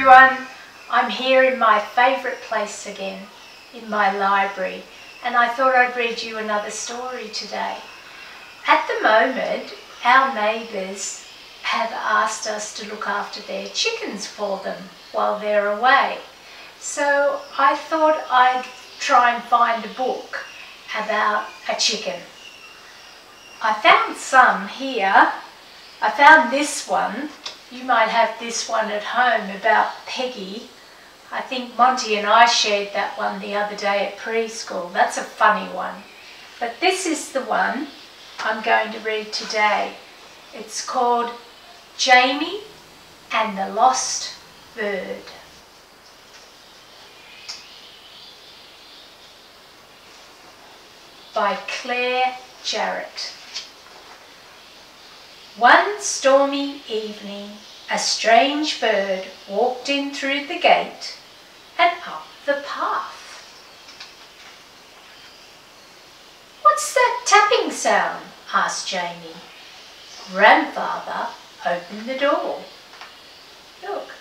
everyone. I'm here in my favourite place again, in my library, and I thought I'd read you another story today. At the moment, our neighbours have asked us to look after their chickens for them while they're away. So I thought I'd try and find a book about a chicken. I found some here. I found this one you might have this one at home about Peggy. I think Monty and I shared that one the other day at preschool. That's a funny one. But this is the one I'm going to read today. It's called Jamie and the Lost Bird. By Claire Jarrett. One stormy evening, a strange bird walked in through the gate and up the path. What's that tapping sound? asked Jamie. Grandfather opened the door. Look,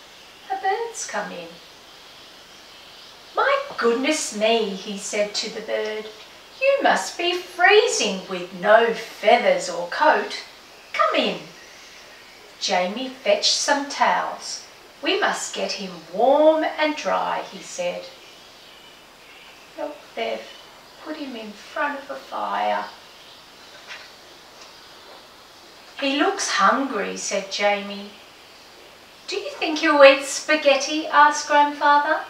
a bird's come in. My goodness me, he said to the bird, you must be freezing with no feathers or coat. Come in. Jamie fetched some towels. We must get him warm and dry, he said. Look, they've put him in front of a fire. He looks hungry, said Jamie. Do you think he'll eat spaghetti? asked Grandfather.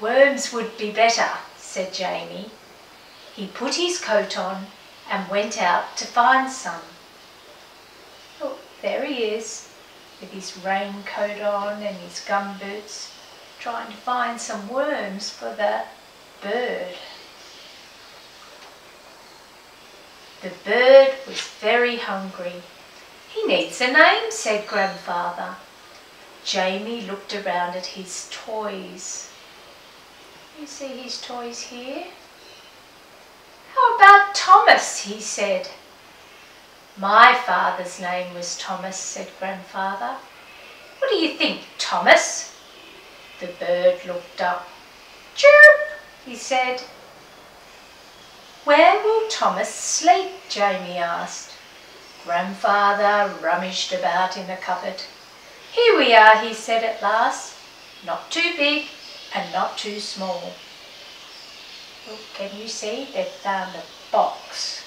Worms would be better, said Jamie. He put his coat on and went out to find some. There he is, with his raincoat on and his gumboots, trying to find some worms for the bird. The bird was very hungry. He needs a name, said Grandfather. Jamie looked around at his toys. You see his toys here? How about Thomas, he said. My father's name was Thomas, said Grandfather. What do you think, Thomas? The bird looked up. Chirp, he said. Where will Thomas sleep? Jamie asked. Grandfather rummaged about in the cupboard. Here we are, he said at last. Not too big and not too small. Look, can you see? They've found a box.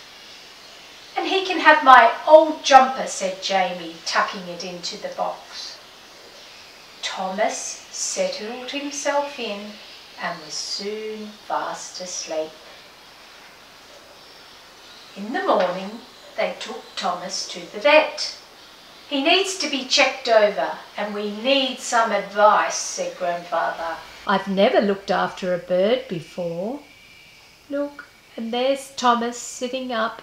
And he can have my old jumper, said Jamie, tucking it into the box. Thomas settled himself in and was soon fast asleep. In the morning, they took Thomas to the vet. He needs to be checked over and we need some advice, said Grandfather. I've never looked after a bird before. Look, and there's Thomas sitting up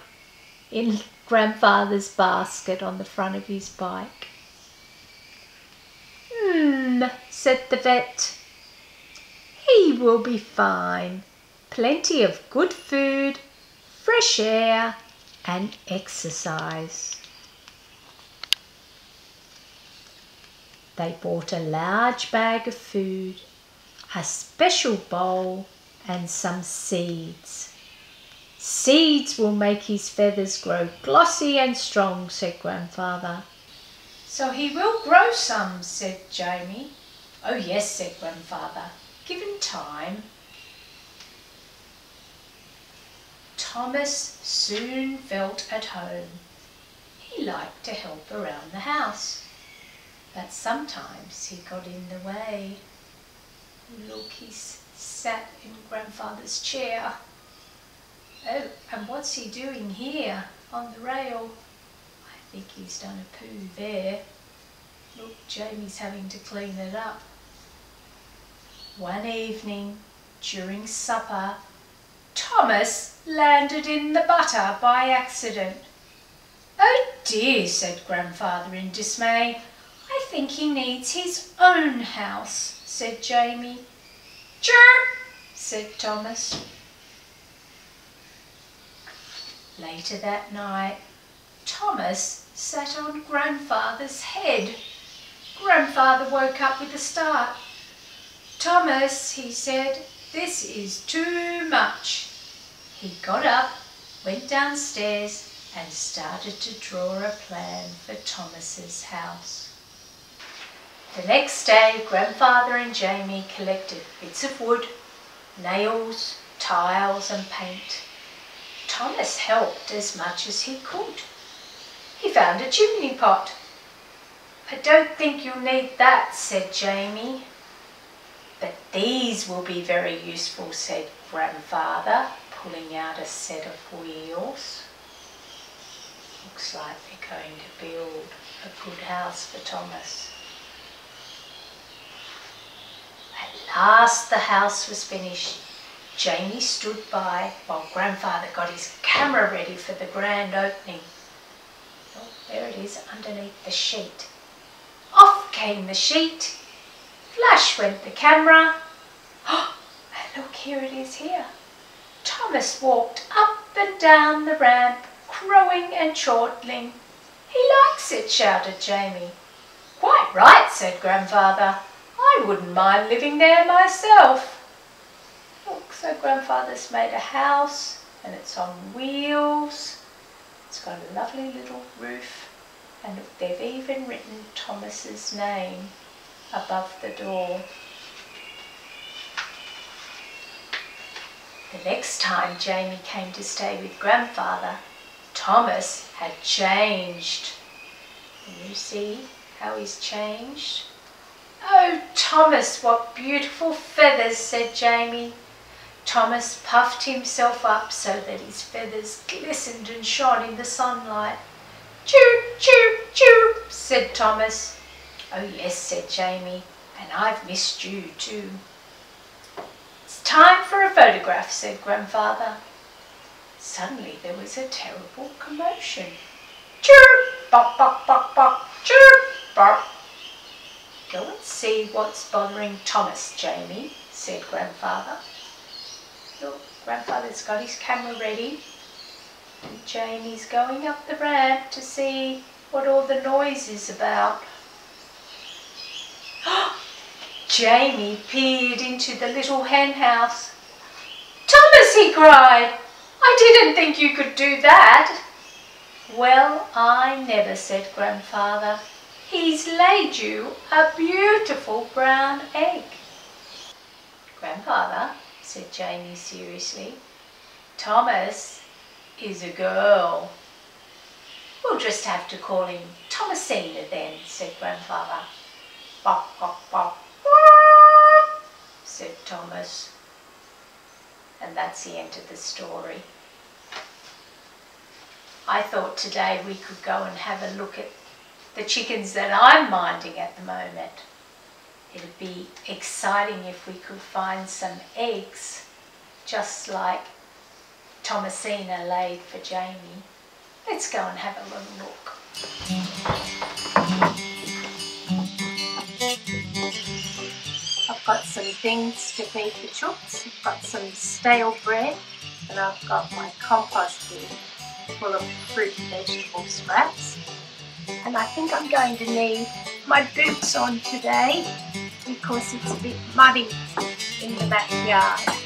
in grandfather's basket on the front of his bike. Hmm, said the vet. He will be fine. Plenty of good food, fresh air and exercise. They bought a large bag of food, a special bowl and some seeds. Seeds will make his feathers grow glossy and strong, said Grandfather. So he will grow some, said Jamie. Oh yes, said Grandfather. given time. Thomas soon felt at home. He liked to help around the house, but sometimes he got in the way. Look, he's sat in Grandfather's chair. Oh, and what's he doing here on the rail? I think he's done a poo there. Look, Jamie's having to clean it up. One evening, during supper, Thomas landed in the butter by accident. Oh dear, said Grandfather in dismay. I think he needs his own house, said Jamie. Chirp, said Thomas. Later that night, Thomas sat on Grandfather's head. Grandfather woke up with a start. Thomas, he said, this is too much. He got up, went downstairs and started to draw a plan for Thomas's house. The next day, Grandfather and Jamie collected bits of wood, nails, tiles and paint. Thomas helped as much as he could. He found a chimney pot. I don't think you'll need that, said Jamie. But these will be very useful, said Grandfather, pulling out a set of wheels. Looks like they're going to build a good house for Thomas. At last the house was finished. Jamie stood by while Grandfather got his camera ready for the grand opening. Oh, there it is underneath the sheet. Off came the sheet. Flash went the camera. Oh, and look, here it is here. Thomas walked up and down the ramp, crowing and chortling. He likes it, shouted Jamie. Quite right, said Grandfather. I wouldn't mind living there myself. Look, so Grandfather's made a house and it's on wheels. It's got a lovely little roof and look, they've even written Thomas's name above the door. The next time Jamie came to stay with Grandfather, Thomas had changed. You see how he's changed? Oh, Thomas, what beautiful feathers, said Jamie. Thomas puffed himself up so that his feathers glistened and shone in the sunlight. Chirp, chirp, chirp, said Thomas. Oh yes, said Jamie, and I've missed you too. It's time for a photograph, said Grandfather. Suddenly there was a terrible commotion. Chirp, bop, bop, bop, bop, chirp, bop. Go and see what's bothering Thomas, Jamie, said Grandfather. Look, Grandfather's got his camera ready. And Jamie's going up the ramp to see what all the noise is about. Jamie peered into the little hen house. Thomas, he cried, I didn't think you could do that. Well, I never, said Grandfather. He's laid you a beautiful brown egg. Grandfather, said Jamie seriously, Thomas is a girl. We'll just have to call him Thomasina then, said Grandfather. Bop, bop, bop, said Thomas. And that's the end of the story. I thought today we could go and have a look at the chickens that I'm minding at the moment. It'd be exciting if we could find some eggs just like Thomasina laid for Jamie. Let's go and have a little look. I've got some things to feed the chooks. I've got some stale bread and I've got my compost bin full of fruit and vegetable scraps and I think I'm going to need my boots on today because it's a bit muddy in the backyard.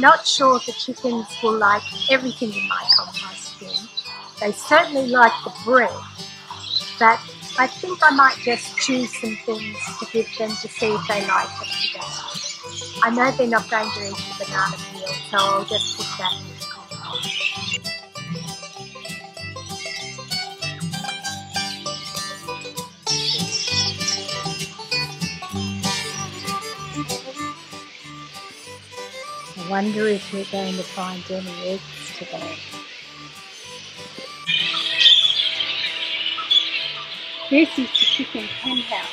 I'm not sure the chickens will like everything in my compost bin. They certainly like the bread, but I think I might just choose some things to give them to see if they like it today. I know they're not going to eat the banana peel, so I'll just put that in the compost. Wonder if we're going to find any eggs today. This is the chicken hen house.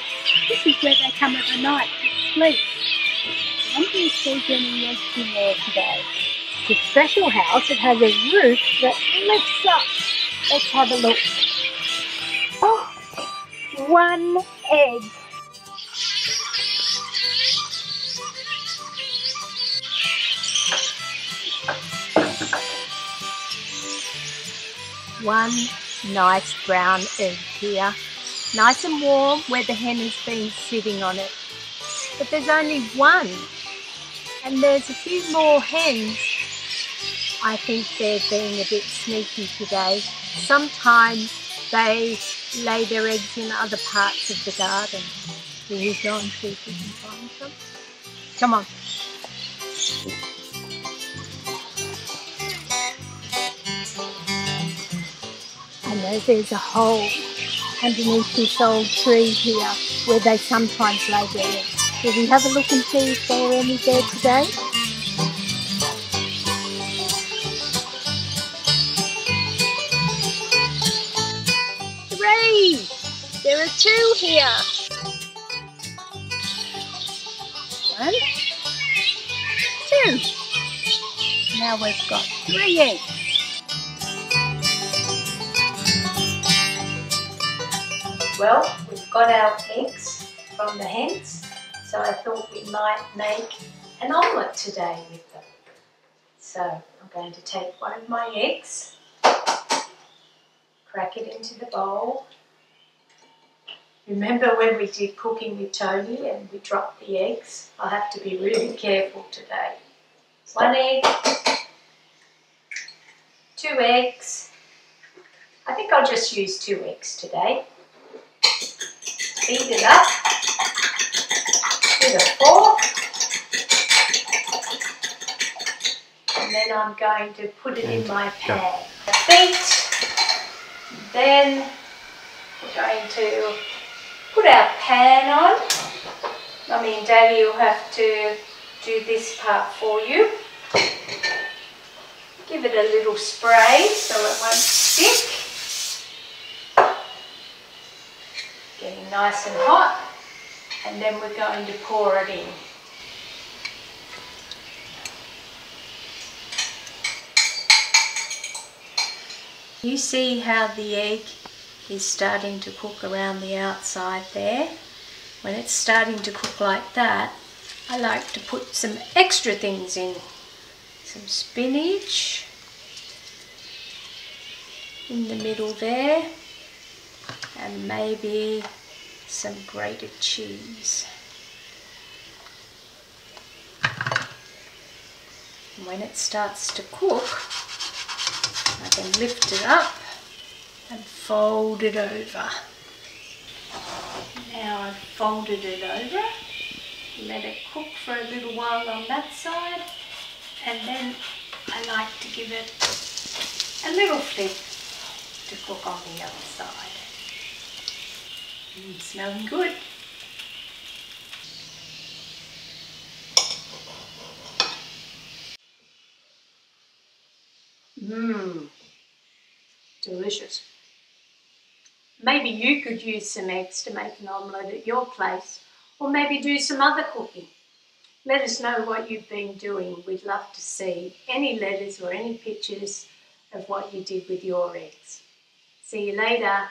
This is where they come overnight to sleep. I wonder if there's any eggs in there today. The special house, it has a roof that lifts up. Let's have a look. Oh, one egg. One nice brown egg here. Nice and warm where the hen has been sitting on it. But there's only one. And there's a few more hens. I think they're being a bit sneaky today. Sometimes they lay their eggs in other parts of the garden. Will you go and see if we can find some? Come on. Know there's a hole underneath this old tree here where they sometimes lay their eggs. Will we have a look and see if there are any there today? Three! There are two here. One, two. Now we've got three eggs. Well, we've got our eggs from the hens, so I thought we might make an omelette today with them. So I'm going to take one of my eggs, crack it into the bowl. Remember when we did cooking with Tony and we dropped the eggs? I'll have to be really careful today. One egg, two eggs. I think I'll just use two eggs today beat it up with a fork. And then I'm going to put it in my pan. Beat. Then we're going to put our pan on. I mean, Daddy will have to do this part for you. Give it a little spray so it won't stick. Getting nice and hot and then we're going to pour it in. You see how the egg is starting to cook around the outside there? When it's starting to cook like that, I like to put some extra things in. Some spinach in the middle there and maybe some grated cheese. when it starts to cook, I can lift it up and fold it over. Now I've folded it over, let it cook for a little while on that side, and then I like to give it a little flip to cook on the other side. Smelling good. Mmm, delicious. Maybe you could use some eggs to make an omelette at your place, or maybe do some other cooking. Let us know what you've been doing. We'd love to see any letters or any pictures of what you did with your eggs. See you later.